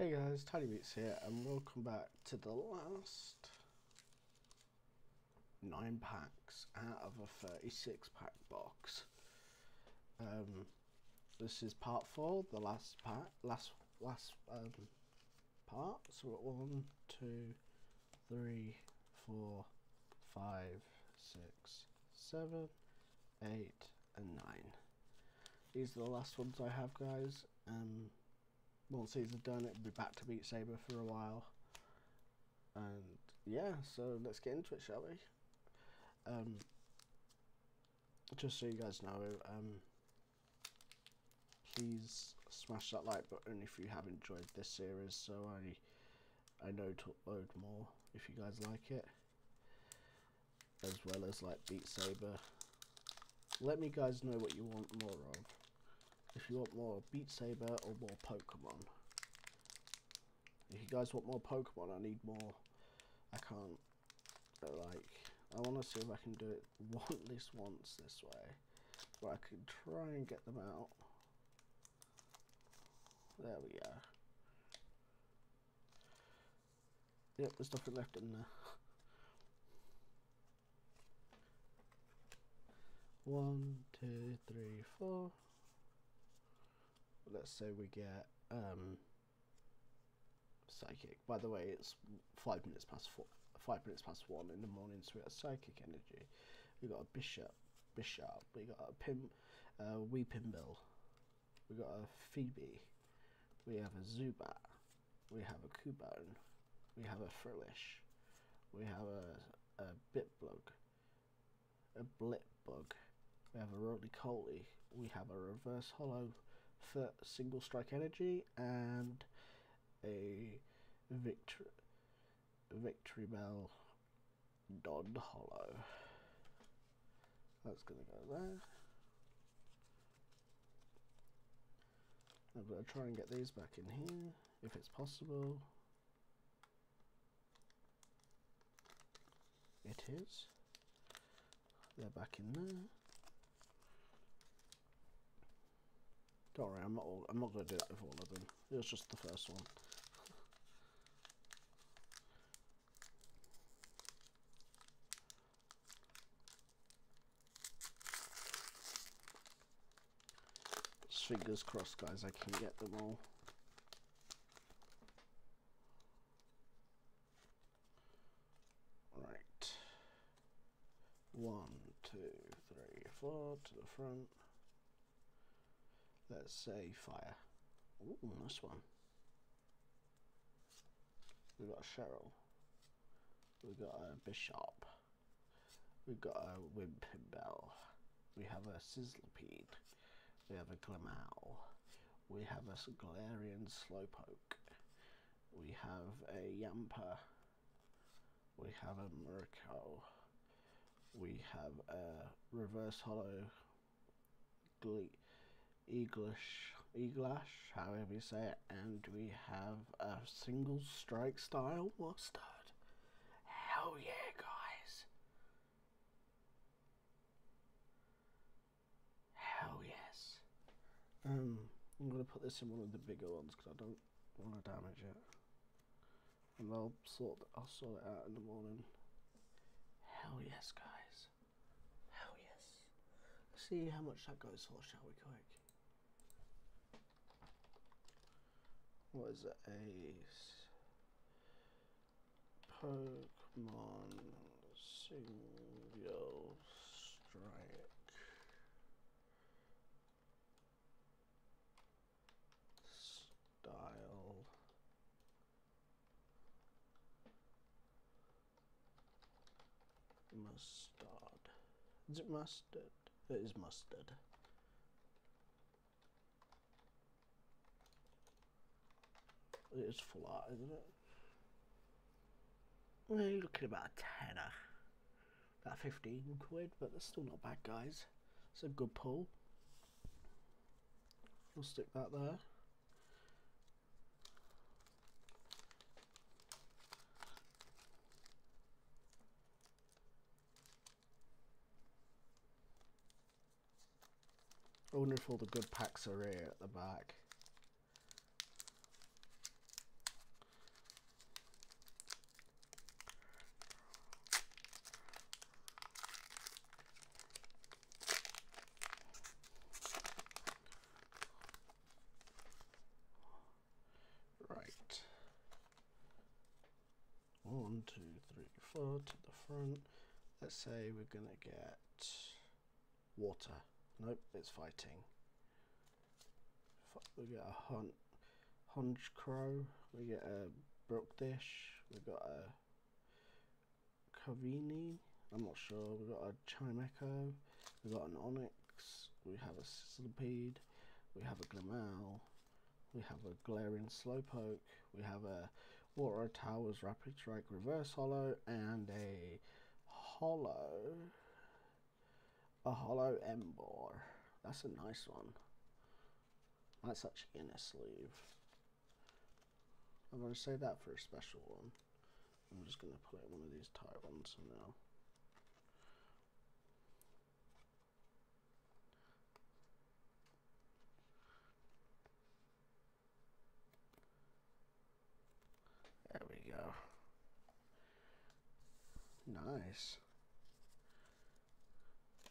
Hey guys, Tidy Beats here, and welcome back to the last nine packs out of a 36 pack box. Um, this is part four, the last pack, last last um, part. So we're at one, two, three, four, five, six, seven, eight, and nine. These are the last ones I have, guys. Um, once are done, it'll be back to Beat Saber for a while. And yeah, so let's get into it, shall we? Um, just so you guys know, um, please smash that like button if you have enjoyed this series, so I I know to upload more if you guys like it, as well as like Beat Saber. Let me guys know what you want more of if you want more Beat Saber or more Pokemon. If you guys want more Pokemon, I need more. I can't, like, I want to see if I can do it at least once this way. Where I can try and get them out. There we go. Yep, there's nothing left in there. One, two, three, four let's say we get um, psychic. By the way, it's five minutes past four, five minutes past one in the morning, so we got psychic energy. We got a bishop, bishop. We got a pim, uh, Weepinbell. We got a Phoebe. We have a Zubat. We have a Cubone. We have a Frillish. We have a a Bitbug. A Blipbug. We have a Rolycoly. We have a Reverse Hollow for single strike energy and a victory victory bell non hollow. That's gonna go there. I'm gonna try and get these back in here if it's possible. It is. They're back in there. Don't worry, I'm not. All, I'm not going to do that with all of them. It was just the first one. fingers crossed, guys. I can get them all. Right. One, two, three, four to the front let's say fire. Ooh, nice one. We've got a Cheryl. We've got a Bishop. We've got a Wimpinbell. We have a Sizzlipede. We have a Glameow. We have a Galarian Slowpoke. We have a Yamper. We have a Miracle. We have a Reverse Hollow Glee Eaglish, Eaglash, however you say it, and we have a single strike style mustard. Hell yeah, guys! Hell yes. Um, I'm gonna put this in one of the bigger ones because I don't want to damage it, and I'll sort I'll sort it out in the morning. Hell yes, guys. Hell yes. See how much that goes for, shall we, quick? Was a Pokemon single strike style mustard. Is it mustard? It is mustard. It is full art, isn't it? You're looking about a tenner. About 15 quid, but that's still not bad, guys. It's a good pull. We'll stick that there. I wonder if all the good packs are here at the back. Right. One, two, three, four to. Let's say we're gonna get water. Nope, it's fighting. We get a hunt, Honchkrow. We get a Bruxish. We got a Cavini. I'm not sure. We got a Chimecho. We got an Onix. We have a Sizzlipede. We have a Glimmel. We have a Galarian Slowpoke. We have a Water Towers Rapid Strike Reverse Hollow and a Hollow. A Holo Emboar. That's a nice one. That's actually in a sleeve. I'm going to say that for a special one. I'm just going to in one of these tight ones for now. There we go. Nice.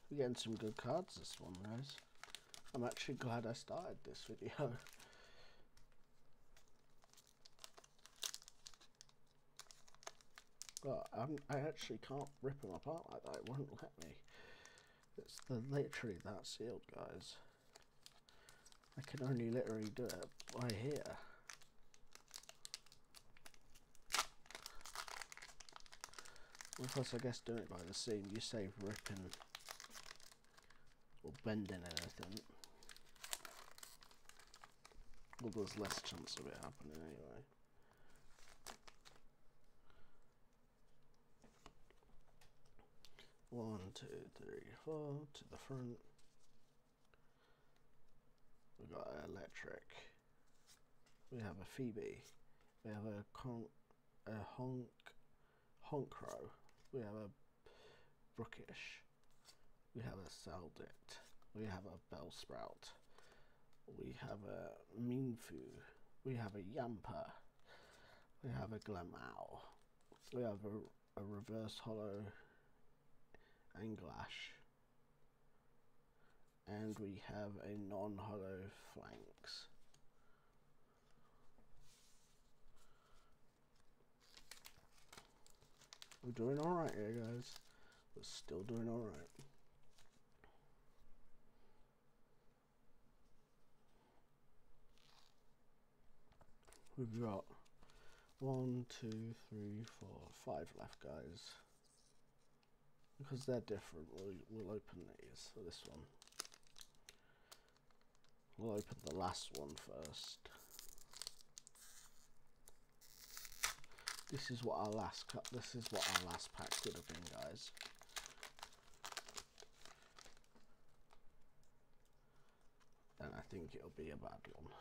We're getting some good cards this one, guys. I'm actually glad I started this video. But I'm, I actually can't rip them apart like that. It won't let me. It's the, literally that sealed, guys. I can only literally do it by here. Plus, I guess doing it by the seam, you save ripping or bending anything. Well, there's less chance of it happening anyway. One, two, three, four to the front. We've got electric. We have a Phoebe. We have a con a honk Honchkrow. We have a Bruxish. We have a Salandit. We have a Bellsprout. We have a Mienfoo. We have a Yamper. We have a Glimmel. We have a, a reverse holo Anglash. And we have a non-hollow flanks. We're doing alright here guys. We're still doing alright. We've got one, two, three, four, five left guys because they're different we'll, we'll open these so this one we'll open the last one first this is what our last this is what our last pack would have been guys. And I think it'll be a bad one.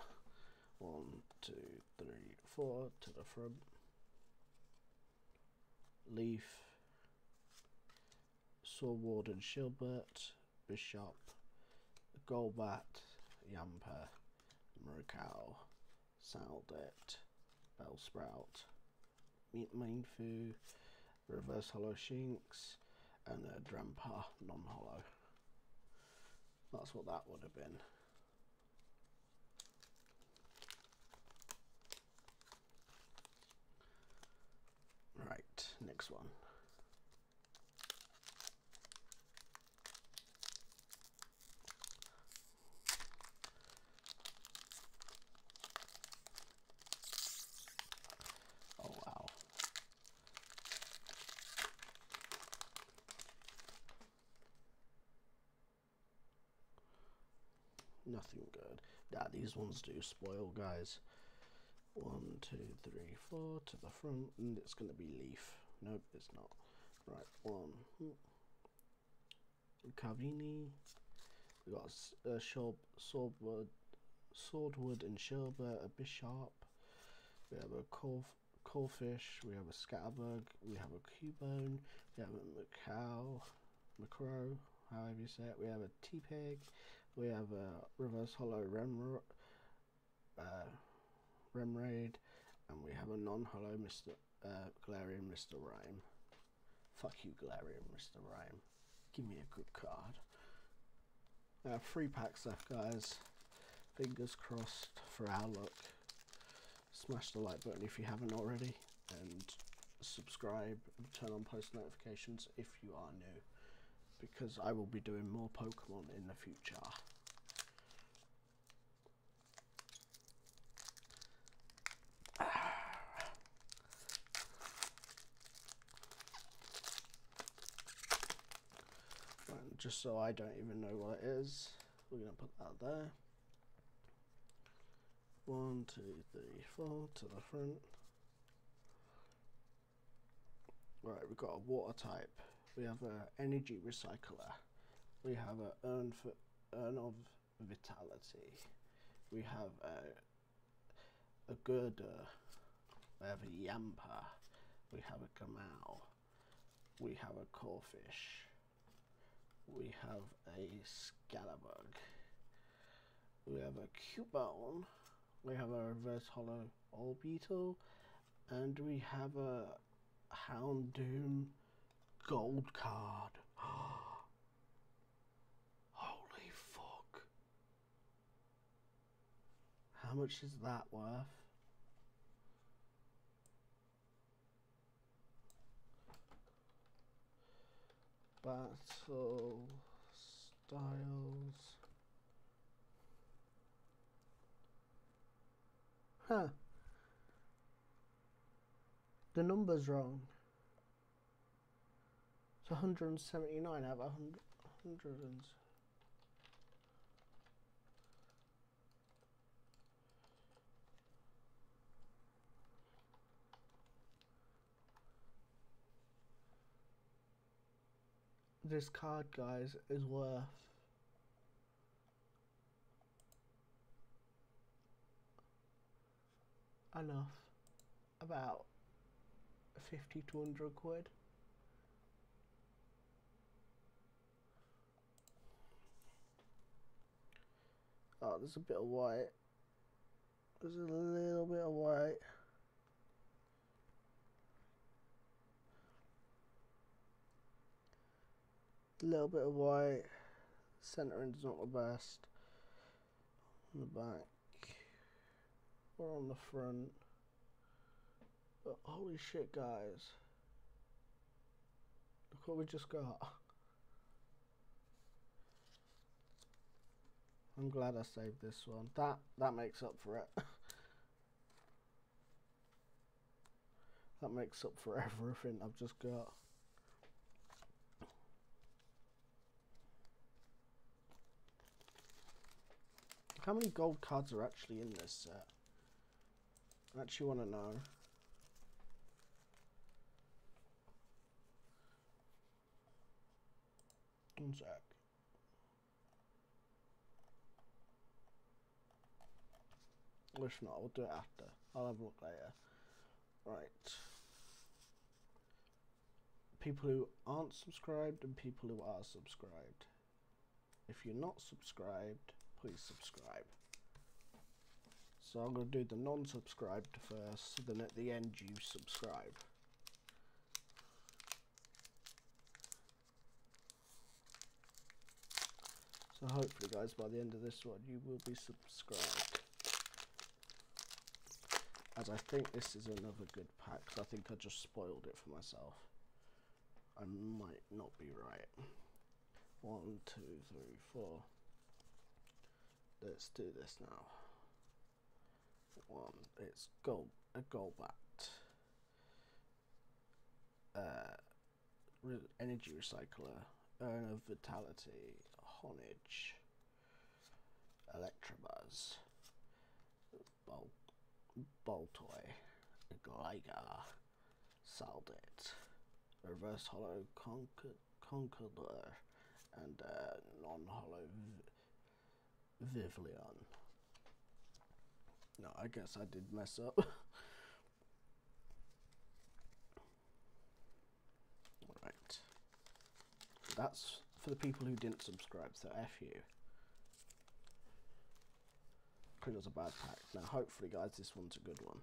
One two three four to the front. Leaf. Sawwarden, Shilbert, Bishop, Golbat, Yamper, Murkrow, Salandit, Bellsprout, Mienfoo, Reverse Hollow Shinx, and a Drampa non hollow. That's what that would have been. Right, next one. Nothing good. Nah, these ones do spoil, guys. One, two, three, four to the front, and it's going to be leaf. Nope, it's not. Right, one. Cavini. We got a uh, Shorb, Swordwood, Swordwood and Shilbert, a Bishop. We have a Corf, Corphish. We have a Scatterbug. We have a Cubone. We have a Macaw, Macro, however you say it. We have a Tepig we have a reverse hollow Rem, uh, and we have a non-hollow Mr. Uh, Galarian Mr. Rime. Fuck you, Galarian Mr. Rime. Give me a good card. Have three packs left, guys. Fingers crossed for our luck. Smash the like button if you haven't already, and subscribe and turn on post notifications if you are new, because I will be doing more Pokemon in the future. Right, just so I don't even know what it is, we're going to put that there. One, two, three, four to the front. Right, we've got a water type. We have a energy recycler. We have a urn for urn of vitality. We have a a. Uh, we have a yamper. We have a gamal. We have a corphish. We have a scalabug. We have a cubone we have a reverse hollow Orbeetle and we have a Houndoom gold card. Holy fuck. How much is that worth? Battle styles. Huh. The number's wrong. It's 179 out of 100. And... This card, guys, is worth enough about 50 to 100 quid. Oh, there's a bit of white. There's a little bit of white. A little bit of white. Centering's not the best. On the back or on the front. But holy shit, guys. Look what we just got. I'm glad I saved this one. That that makes up for it. that makes up for everything I've just got. How many gold cards are actually in this set? I actually want to know. One sec. If not, we'll do it after. I'll have a look later. Right. People who aren't subscribed and people who are subscribed. If you're not subscribed, please subscribe. So I'm going to do the non-subscribed first, then at the end you subscribe. So hopefully guys by the end of this one you will be subscribed. As I think this is another good pack, I think I just spoiled it for myself. I might not be right. One, two, three, four. Let's do this now one. It's gold, a Golbat. Uh, energy recycler, urn of vitality, Honedge, Electabuzz, Bol Boltoy, Gligar, Salandit, reverse hollow Conquer Conkeldurr, and uh, non-hollow Vivillon. No, I guess I did mess up. Alright. That's for the people who didn't subscribe, so F you. Was a bad pack. Now, hopefully, guys, this one's a good one.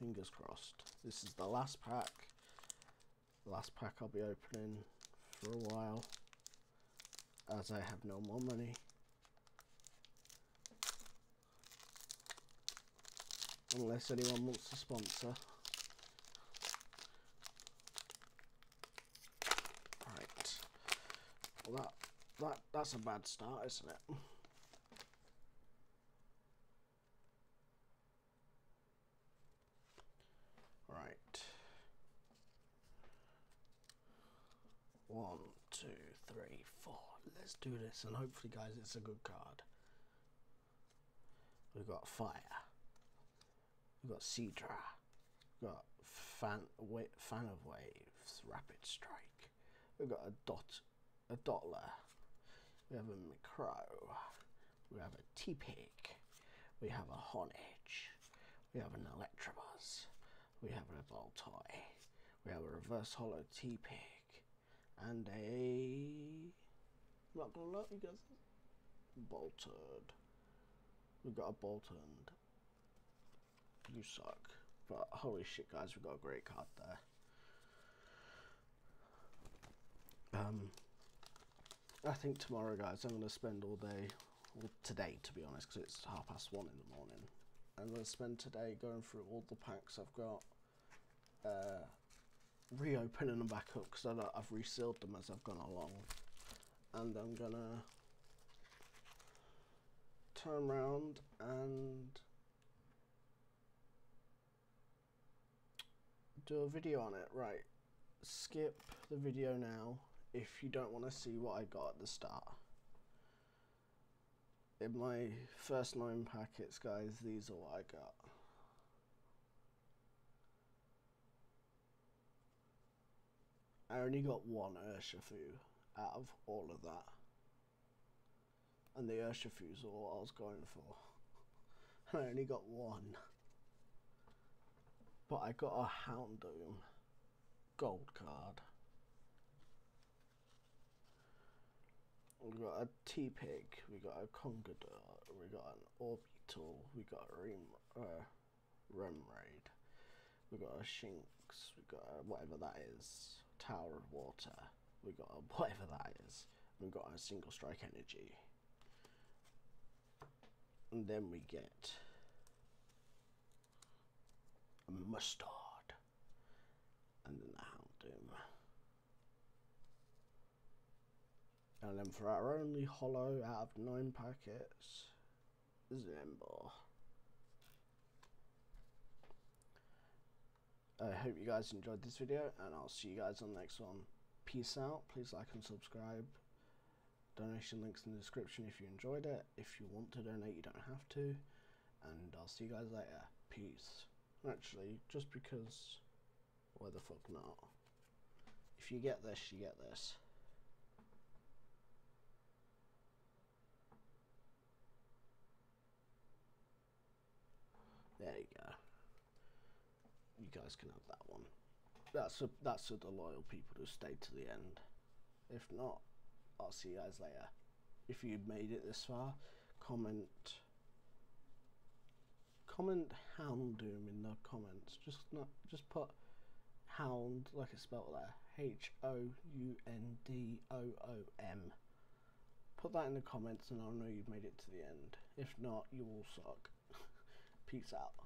Fingers crossed. This is the last pack. Last pack I'll be opening for a while. As I have no more money. Unless anyone wants to sponsor. Right. Well, that that that's a bad start, isn't it? Right. One, two, three, four. Let's do this, and hopefully, guys, it's a good card. We've got fire. We've got Cedra. We've got fan, wa- fan of waves, rapid strike. We've got a dot, a Dottler. We have a Micro. We have a Tepig. We have a Honedge. We have an Electabuzz. We have a Voltoy. We have a reverse hollow Tepig. And a... I'm not gonna let you guys... Bolted. We've got a Boltund. You suck. But holy shit guys, we've got a great card there. Um, I think tomorrow, guys, I'm to spend all day, well, today to be honest, because it's half past one in the morning. I'm to spend today going through all the packs I've got, uh, reopening them back up because I've resealed them as I've gone along, and I'm gonna turn around and do a video on it. Right, skip the video now if you don't want to see what I got at the start. In my first nine packets, guys, these are what I got. I only got one Urshifu out of all of that. And the Urshifu's all I was going for. I only got one. But I got a Houndoom gold card. We got a Tepig, we got a Congador, we got an Orbeetle, we got a Rem, uh, we got a Shinx, we got a whatever that is, Tower of Water, we got whatever that is, we got a Single Strike Energy. And then we get a Mustard, and then the Houndoom. And then for our only hollow out of nine packets, Zembo. I hope you guys enjoyed this video and I'll see you guys on the next one. Peace out. Please like and subscribe. Donation links in the description if you enjoyed it. If you want to donate, you don't have to. And I'll see you guys later. Peace. Actually, just because, why the fuck not? If you get this, you get this. There you go. You guys can have that one. That's a, that's for the loyal people who stayed to the end. If not, I'll see you guys later. If you've made it this far, comment comment Houndoom in the comments. Just not just put Hound like it's spelled there. H O U N D O O M. Put that in the comments and I'll know you've made it to the end. If not, you all suck. Peace out.